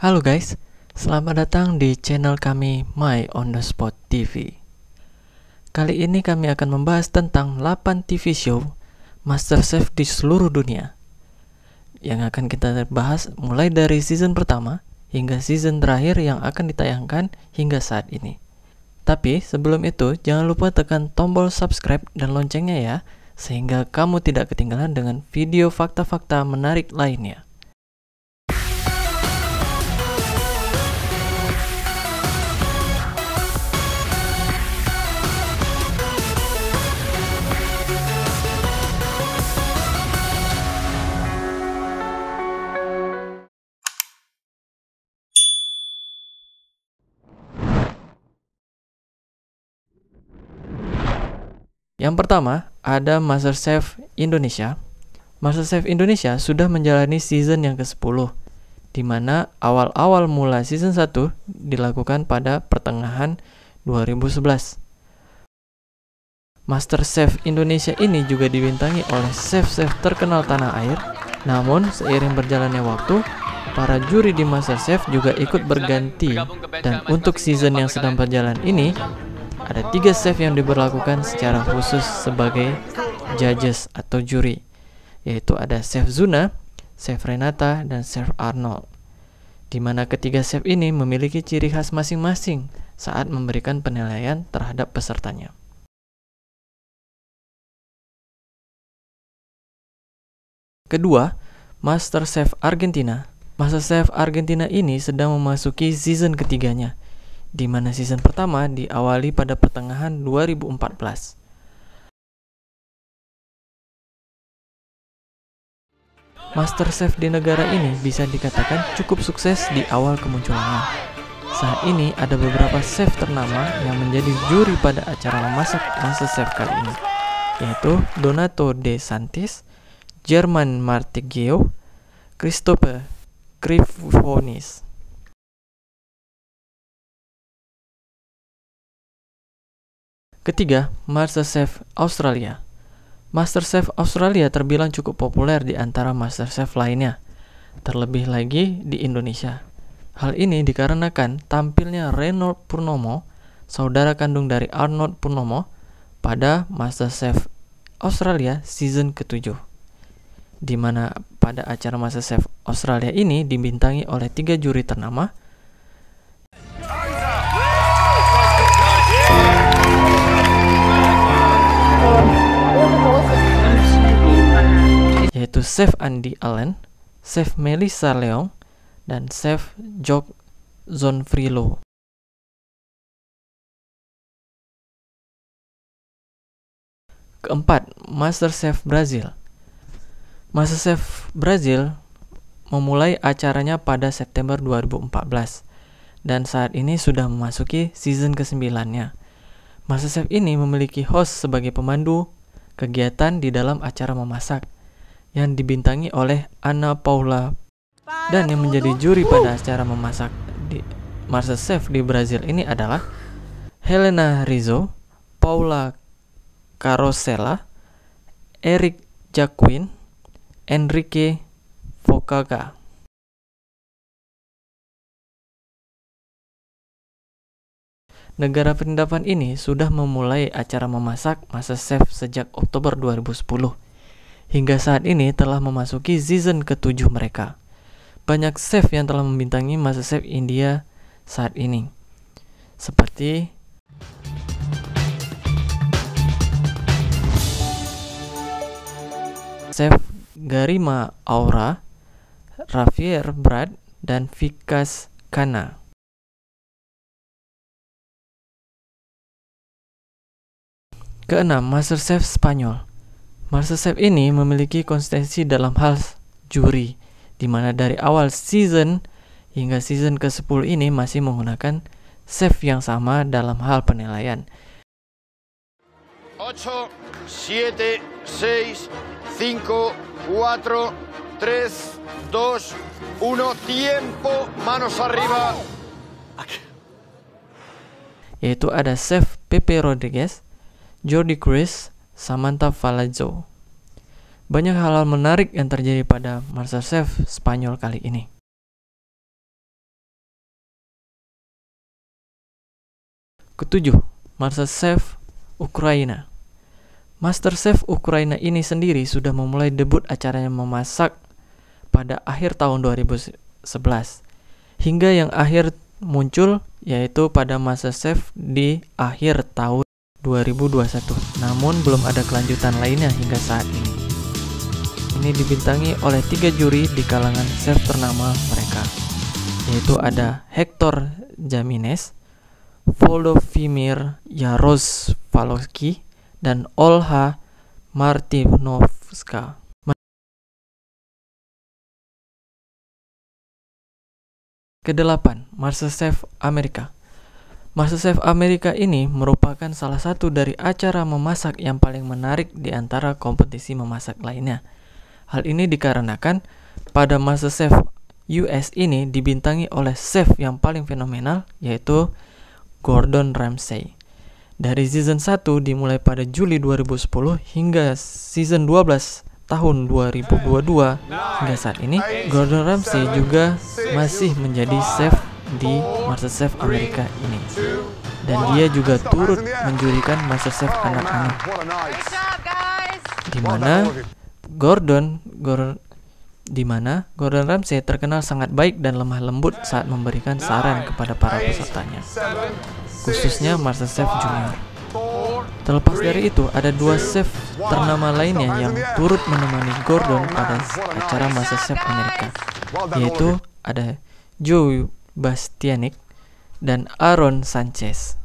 Halo guys, selamat datang di channel kami My On The Spot TV. Kali ini kami akan membahas tentang 8 TV show MasterChef di seluruh dunia. Yang akan kita bahas mulai dari season pertama hingga season terakhir yang akan ditayangkan hingga saat ini. Tapi sebelum itu, jangan lupa tekan tombol subscribe dan loncengnya ya, sehingga kamu tidak ketinggalan dengan video fakta-fakta menarik lainnya. Yang pertama, ada MasterChef Indonesia. MasterChef Indonesia sudah menjalani season yang ke-10, di mana awal-awal mula season 1 dilakukan pada pertengahan 2011. MasterChef Indonesia ini juga dibintangi oleh chef-chef terkenal tanah air, namun seiring berjalannya waktu, para juri di MasterChef juga ikut berganti dan untuk season yang sedang berjalan ini ada tiga chef yang diberlakukan secara khusus sebagai judges atau juri, yaitu ada Chef Zuna, Chef Renata, dan Chef Arnold. Di mana ketiga chef ini memiliki ciri khas masing-masing saat memberikan penilaian terhadap pesertanya. Kedua, Master Chef Argentina. Master Chef Argentina ini sedang memasuki season ketiganya, di mana season pertama diawali pada pertengahan 2014. Masterchef di negara ini bisa dikatakan cukup sukses di awal kemunculannya. Saat ini ada beberapa chef ternama yang menjadi juri pada acara memasak Masterchef kali ini, yaitu Donato De Santis, German Martigeo, Christopher Grifonis. Ketiga, MasterChef Australia. MasterChef Australia terbilang cukup populer di antara MasterChef lainnya, terlebih lagi di Indonesia. Hal ini dikarenakan tampilnya Reynold Purnomo, saudara kandung dari Arnold Purnomo, pada MasterChef Australia season ke-7. Di mana pada acara MasterChef Australia ini dibintangi oleh tiga juri ternama, yaitu Chef Andy Allen, Chef Melissa Leong, dan Chef Jock Zonfrilo. Keempat, Master Chef Brazil. Master Chef Brazil memulai acaranya pada September 2014 dan saat ini sudah memasuki season ke-9-nya. Master Chef ini memiliki host sebagai pemandu kegiatan di dalam acara memasak yang dibintangi oleh Anna Paula dan yang menjadi juri pada acara memasak di Chef di Brazil ini adalah Helena Rizzo, Paula Carosella, Eric Jacquin, Enrique Focaga. Negara perindapan ini sudah memulai acara memasak masa chef sejak Oktober 2010. Hingga saat ini telah memasuki season ketujuh mereka. Banyak chef yang telah membintangi masa chef India saat ini. Seperti Chef Garima Aura, Ravier Brad, dan Vikas Khanna. Keenam, MasterChef Spanyol. MasterChef ini memiliki konsistensi dalam hal juri, di mana dari awal season hingga season ke-10 ini masih menggunakan chef yang sama dalam hal penilaian. 8, 7, 6, 5, 4, 3, 2, 1, tiempo, manos arriba. Yaitu ada chef Pepe Rodriguez, Jordi Cruz, Samantha Falazzo. Banyak hal-hal menarik yang terjadi pada MasterChef Spanyol kali ini. Ketujuh, MasterChef Ukraina. MasterChef Ukraina ini sendiri sudah memulai debut acaranya memasak pada akhir tahun 2011 hingga yang akhir muncul yaitu pada MasterChef di akhir tahun 2021. Namun belum ada kelanjutan lainnya hingga saat ini. Ini dibintangi oleh tiga juri di kalangan chef ternama mereka, yaitu ada Hector Jamines, Volodymyr Yarosvalovsky, dan Olha Martinovska. Kedelapan, MasterChef Amerika. MasterChef Amerika ini merupakan salah satu dari acara memasak yang paling menarik di antara kompetisi memasak lainnya. Hal ini dikarenakan pada MasterChef US ini dibintangi oleh chef yang paling fenomenal yaitu Gordon Ramsay. Dari season 1 dimulai pada Juli 2010 hingga season 12 tahun 2022 hingga saat ini, Gordon Ramsay juga masih menjadi chef di MasterChef Amerika ini. Dan dia juga turut menjurikan MasterChef anak-anak. Di mana Gordon, Gordon di mana Gordon Ramsay terkenal sangat baik dan lemah lembut saat memberikan saran kepada para pesertanya, khususnya MasterChef Junior. Terlepas dari itu, ada dua chef ternama lainnya yang turut menemani Gordon pada acara MasterChef Amerika, yaitu ada Joe Bastianik dan Aaron Sanchez.